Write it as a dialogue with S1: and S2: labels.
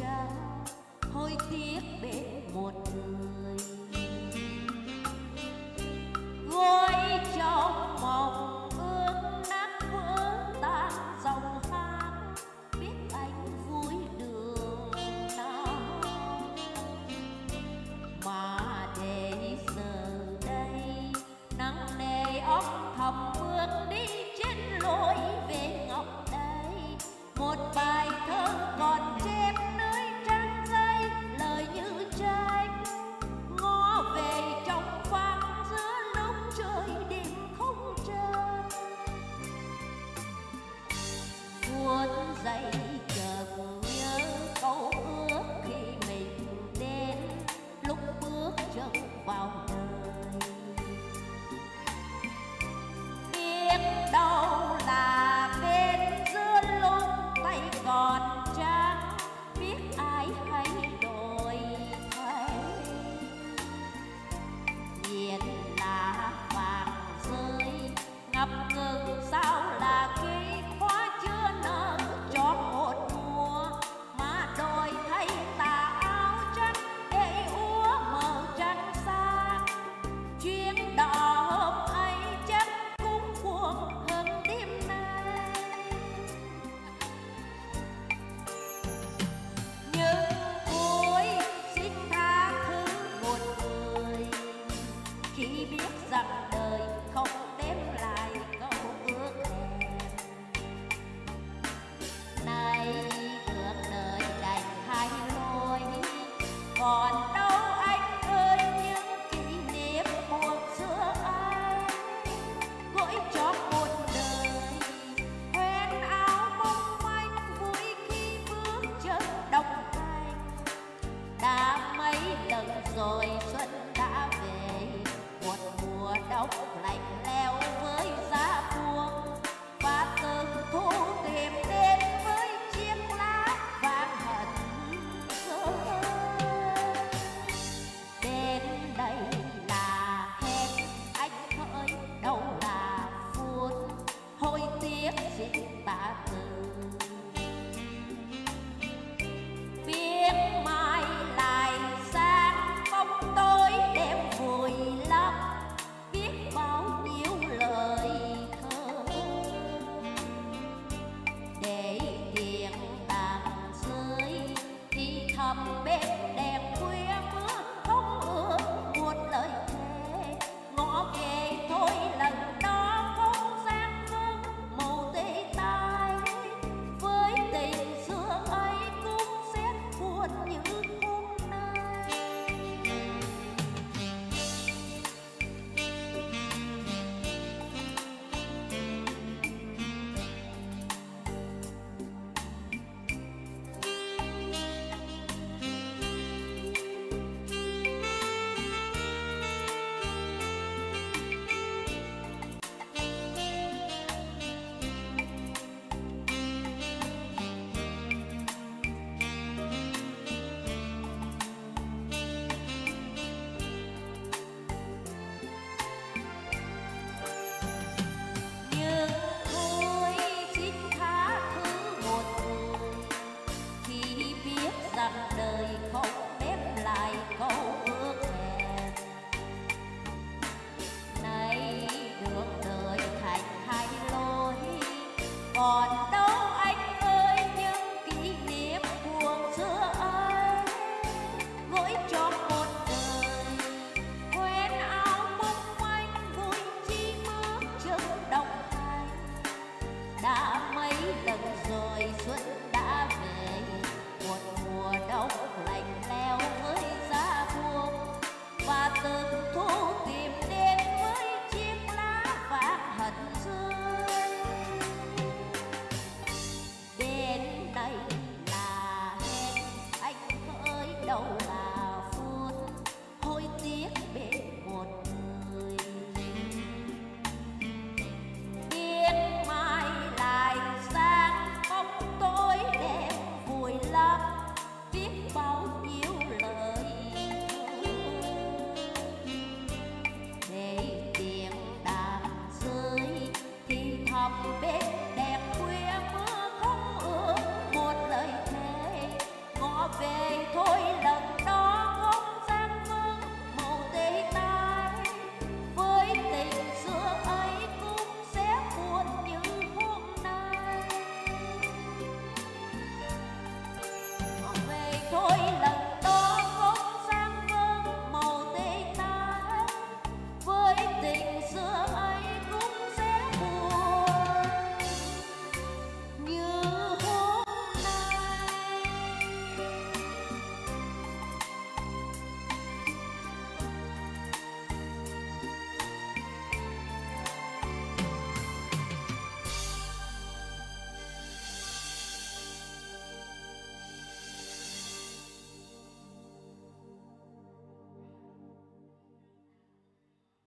S1: ra hối tiếc bể một người. dây chợt nhớ câu ước khi mình đến. Lúc bước chân vào rồi xuân đã về. Một mùa đông lạnh lẽo với giá buông và từng thu tìm đến với chiếc lá vàng hận đến đây là hết anh hỡi đâu là phút. Hối tiếc xin ta từ